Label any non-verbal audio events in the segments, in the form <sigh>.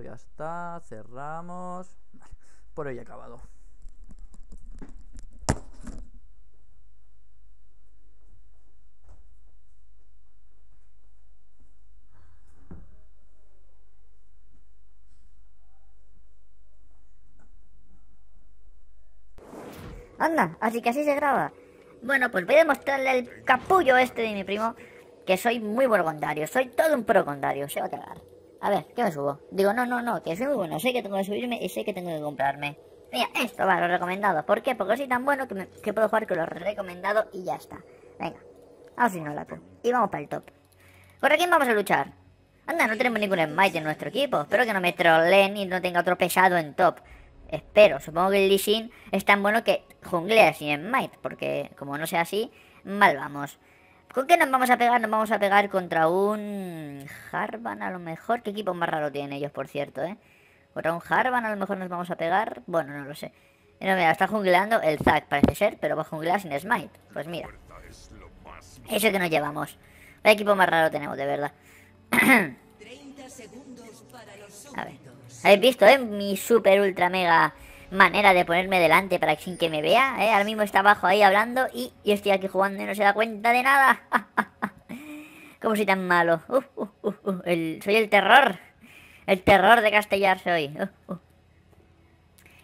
ya está. Cerramos. Vale, por hoy acabado. Anda, así que así se graba. Bueno, pues voy a demostrarle el capullo este de mi primo que soy muy borgondario, soy todo un progondario, se va a cagar. A ver, ¿qué me subo? Digo, no, no, no, que soy muy bueno, sé que tengo que subirme y sé que tengo que comprarme. Mira, esto va, lo recomendado. ¿Por qué? Porque soy tan bueno que, me- puedo jugar con lo recomendado y ya está. Venga, vamos sin tú. Y vamos para el top. ¿Contra quién vamos a luchar? Anda, no tenemos ningún smite en nuestro equipo. Espero que no me troleen y no tenga otro pesado en top. Espero, supongo que el Lee Sin es tan bueno que junglea sin smite. Porque como no sea así, mal vamos. ¿Con qué nos vamos a pegar? Nos vamos a pegar contra un Harvan a lo mejor. ¿Qué equipo más raro tienen ellos, por cierto, eh? Contra un Harvan a lo mejor nos vamos a pegar. Bueno, no lo sé. No, mira, está jungleando el Zack, parece ser, pero va a junglear sin smite. Pues mira. Eso que nos llevamos. ¿Qué equipo más raro tenemos, de verdad? A ver. ¿Habéis visto, eh? Mi super ultra mega manera de ponerme delante para que sin que me vea, eh. Ahora mismo está abajo ahí hablando y, y estoy aquí jugando y no se da cuenta de nada. <laughs> ¿Cómo soy tan malo? Uh, uh, uh, soy el terror. El terror de Castellar soy.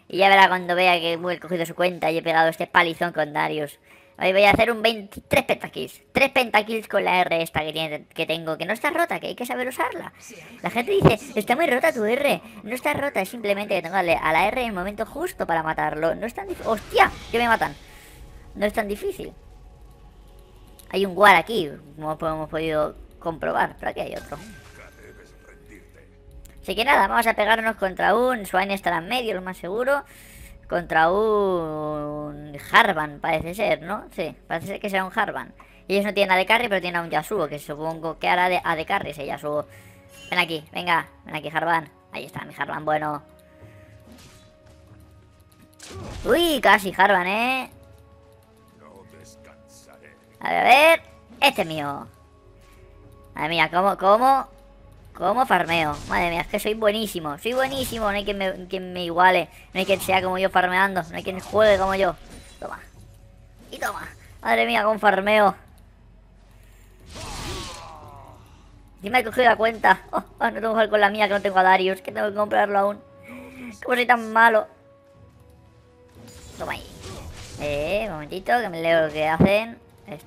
Y ya verá cuando vea que he cogido su cuenta y he pegado este palizón con Darius. Hoy voy a hacer un 23 pentakills. 3 pentakills con la R esta que, tiene, que tengo, que no está rota, que hay que saber usarla. La gente dice, está muy rota tu R. No está rota, es simplemente que tengo que darle a la R en el momento justo para matarlo. No es tan difícil. ¡Hostia! Que me matan. No es tan difícil. Hay un guard aquí, como hemos podido comprobar. Pero aquí hay otro. Así que nada, vamos a pegarnos contra un... Swain estará en medio, lo más seguro. Contra un... Harvan, parece ser, ¿no? Sí, parece ser que será un Harvan. Y ellos no tienen a de carry, pero tienen a un Yasuo, que supongo que hará de, a carry ese Yasuo. Ven aquí, venga, ven aquí, Harvan. Ahí está, mi Harvan bueno. Uy, casi Harvan, ¿eh? A ver, a ver. Este es mío. Madre mía, ¿cómo, cómo, cómo farmeo? Madre mía, es que soy buenísimo. Soy buenísimo. No hay quien me, me iguale. No hay quien sea como yo farmeando. No hay quien juegue como yo. Toma. Y toma. Madre mía, con farmeo. Encima he cogido la cuenta. Oh, oh, no tengo que jugar con la mía, que no tengo a Darius. Que tengo que comprarlo aún. ¿Cómo soy tan malo? Toma ahí. Eh, un momentito, que me leo lo que hacen. Ahí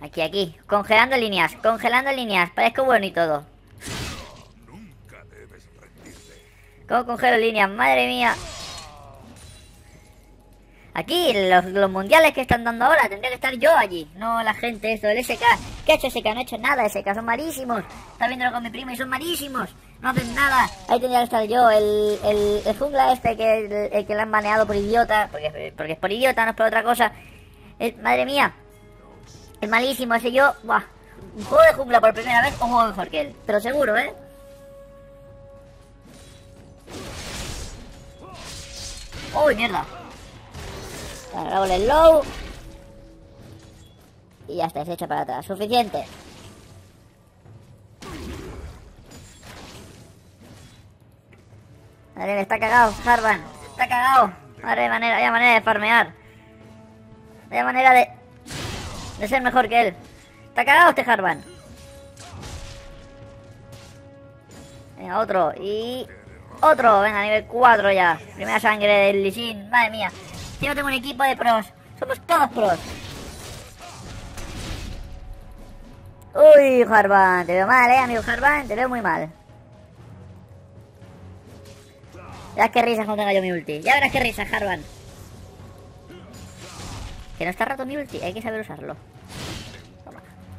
Aquí, aquí. Congelando líneas, congelando líneas. Parezco bueno y todo. ¿Cómo congelo líneas? Madre mía. Aquí, los, los mundiales que están dando ahora, tendría que estar yo allí. No la gente, esto, el SK. ¿Qué ha hecho SK? No ha hecho nada, SK. Son malísimos. Está viéndolo con mi primo y son malísimos. No hacen nada. Ahí tendría que estar yo, el, el, el jungla este que, el, el que le han baneado por idiota. Porque, porque es por idiota, no es por otra cosa. Es- madre mía. Es malísimo ese yo. Buah. Un juego de jungla por primera vez, un juego mejor que él. Pero seguro, ¿eh? ¡Uy, mierda! Hago el low. Y ya está, se echa para atrás. Suficiente. Madre está cagado, Harvan. Está cagado. Madre manera, vaya manera de farmear. Vaya manera de... De ser mejor que él. Está cagado este Harvan. Venga, otro. Y... Otro. Venga, nivel 4 ya. Primera sangre del Lee Sin. Madre mía. Yo tengo un equipo de pros. Somos todos pros. Uy, Harvan. Te veo mal, eh, amigo Harvan. Te veo muy mal. Ya verás qué risas cuando tenga yo mi ulti. Ya verás qué risas, Harvan. Que no está roto mi ulti. Hay que saber usarlo.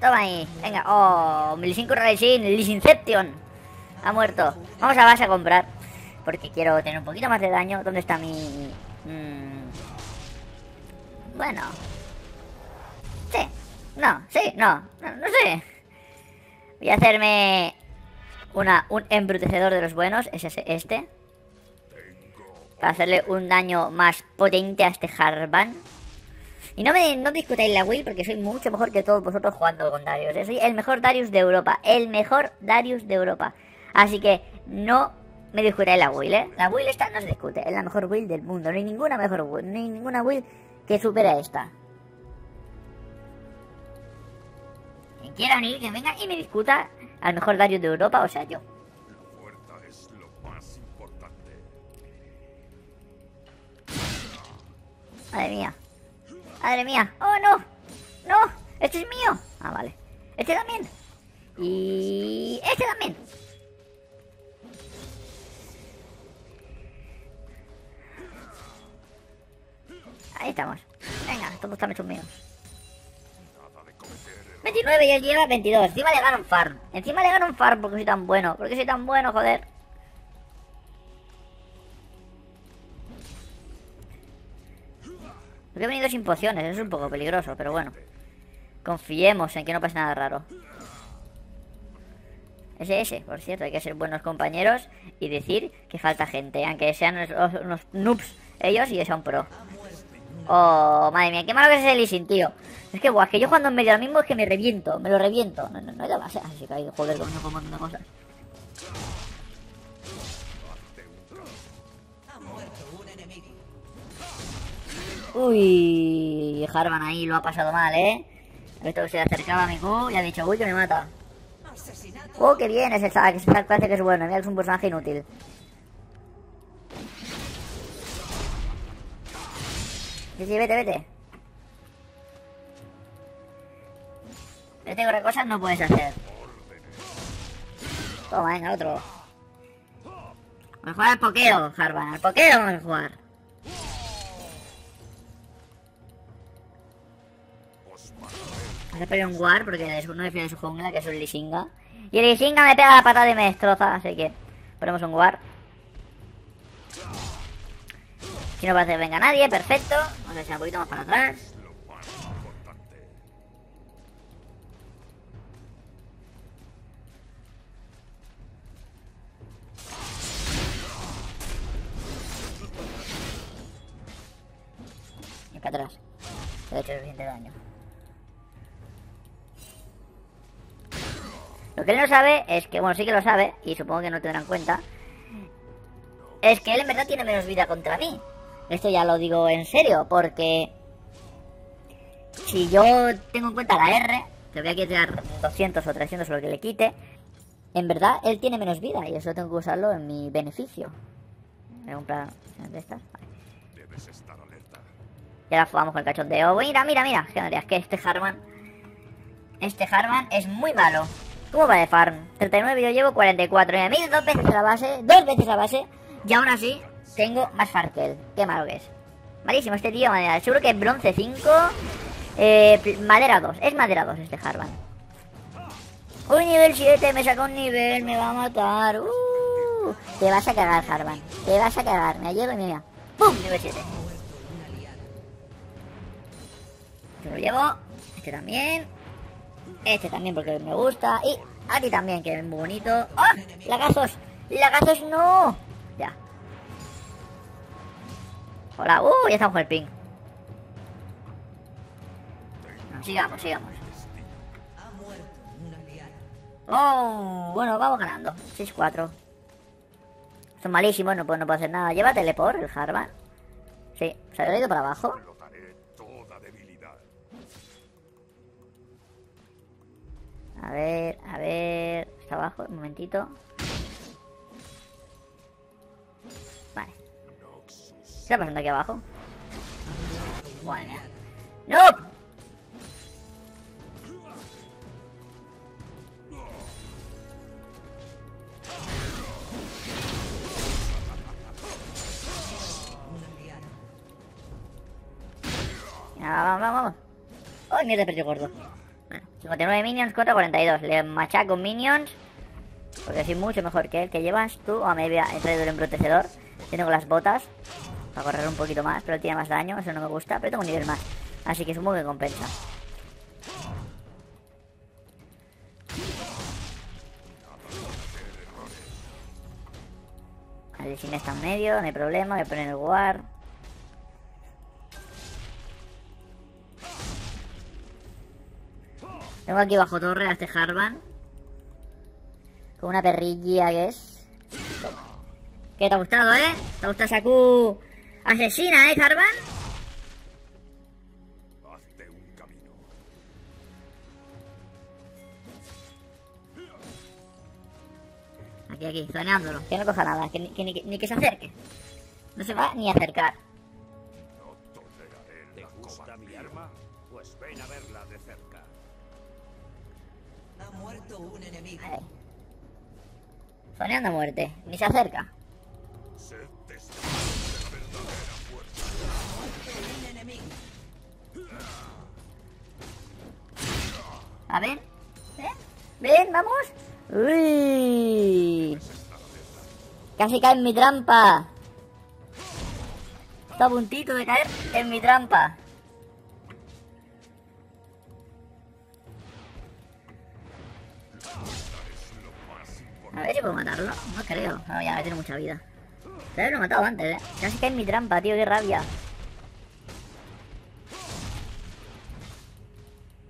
Toma. Ahí. Venga. Oh, Lee Sin contra Lee Sin. Lee Sinception. Ha muerto. Vamos a base a comprar. Porque quiero tener un poquito más de daño. ¿Dónde está mi...? mm, Bueno. Sí. No, sí, no. No, no sé. Voy a hacerme una, un embrutecedor de los buenos. Es ese, este. para hacerle un daño más potente a este Harvan. Y no me no discutáis la Will porque soy mucho mejor que todos vosotros jugando con Darius. Soy el mejor Darius de Europa. El mejor Darius de Europa. Así que no me discutáis la Will, ¿eh? La Will esta no se discute. Es la mejor Will del mundo. No hay ninguna mejor Will. No hay ninguna Will que supere a esta. Quien quiera unir, que venga y me discuta al mejor Darius de Europa, o sea, yo. Madre mía. Madre mía. Oh, no. No. Este es mío. Ah, vale. Este también. Y... Este también. Ahí estamos. Venga, todos están hechos míos. Nada de cometer errores. 29 y él lleva 22. Encima le gano un farm. Encima le gano un farm porque soy tan bueno. Porque soy tan bueno, joder. Porque he venido sin pociones. Es un poco peligroso, pero bueno. Confiemos en que no pase nada raro. Ese, ese, por cierto, hay que ser buenos compañeros y decir que falta gente, aunque sean unos, noobs ellos y sea un pro. Oh, madre mía, qué malo que es ese Lee Sin, tío. Es que, guau, que yo cuando en medio ahora mismo es que me reviento, me lo reviento. No, no, no, ya va, se ha caído, joder, coño, con cosas. Uy, Harvan ahí lo ha pasado mal, ¿eh? Que se acercaba a mi Q y ha dicho, uy, que me mata. Oh, qué bien ese Zack, ese Zack parece que es bueno, mira, es un personaje inútil. Sí, sí, vete, vete. Vete con cosas no puedes hacer. Toma, venga, otro. Vamos a jugar al pokeo, Harvan. Al pokeo vamos a jugar. Pegar un war porque uno defiende su jungla, que es un Lishinga. Y el Lishinga me pega la patada y me destroza, así que ponemos un war. Si no parece que venga nadie, perfecto. Vamos a echar un poquito más para atrás. Y para atrás. He hecho suficiente daño. Lo que él no sabe es que, bueno, sí que lo sabe, y supongo que no tendrá en cuenta, es que él en verdad tiene menos vida contra mí. Esto ya lo digo en serio, porque si yo tengo en cuenta la R, que voy a quitar 200 o 300 o lo que le quite, en verdad él tiene menos vida y eso tengo que usarlo en mi beneficio. Voy a comprar de estas. Vale. Debes estar alerta. Y ahora jugamos con el cachondeo. Mira, mira, mira. Es que este Harman. Este Harman es muy malo. ¿Cómo va de farm? 39 yo llevo 44. Y a mí dos veces la base. Dos veces la base. Y aún así tengo más farm que él. Qué malo que es. Malísimo este tío. Madera. Seguro que es bronce 5. Eh, madera 2. Es madera 2 este Harman. Uy, nivel 7. Me saca un nivel. Me va a matar. Uh, te vas a cagar, Harman. Te vas a cagar. Me llevo y mira. ¡Pum! Nivel 7. Yo lo llevo. Este también. Este también porque me gusta. Y a ti también, que es muy bonito. ¡Ah! ¡Lagazos! ¡Lagazos no! Ya. Hola. ¡Uh! Ya estamos el ping. Sigamos, sigamos. Oh, bueno, vamos ganando. 6-4. Son malísimos, no puedo, no puedo hacer nada. Lleva teleport el Harvan. Sí, se ha ido para abajo. A ver, a ver. Está abajo, un momentito. Vale. ¿Qué está pasando aquí abajo? Mía. ¡No! Vamos, vamos, vamos. ¡Ay, mierda, perdió gordo! Bueno, 59 minions contra 42. Le machaco minions. Porque soy mucho mejor que él. ¿Qué llevas tú? O me había traído el embrutecedor. Tengo las botas. Para correr un poquito más. Pero tiene más daño. Eso no me gusta. Pero tengo un nivel más. Así que supongo que compensa. El sin está en medio, no hay problema, voy a poner el guard. Tengo aquí bajo torre a este Harvan. Con una perrilla que es. ¿Qué te ha gustado, eh? ¿Te ha gustado esa Q asesina, eh, Harvan? Hazte un camino. Aquí, aquí, zoneándolo. Que no coja nada, que ni que, ni, que- ni que se acerque. No se va ni a acercar. Muerto un enemigo. Ahí. Zoneando a muerte. Ni se acerca. A ver. ¿Eh? Ven, vamos. Uy. Casi cae en mi trampa. Está a puntito de caer en mi trampa. No creo. No, ya tiene mucha vida. Debe haberlo matado antes, eh. Casi cae en mi trampa, tío. Qué rabia.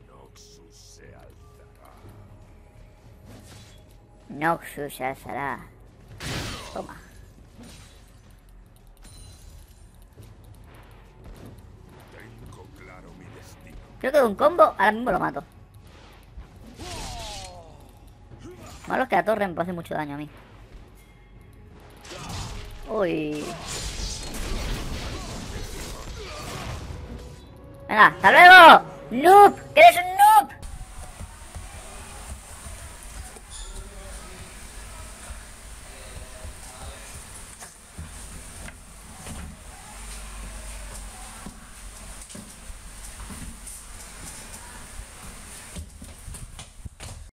Noxus se alzará. Noxus se alzará. Toma. Tengo claro mi destino. Creo que de un combo ahora mismo lo mato. Malo es que la torre me hace mucho daño a mí. Venga, hasta luego. Noob, que eres un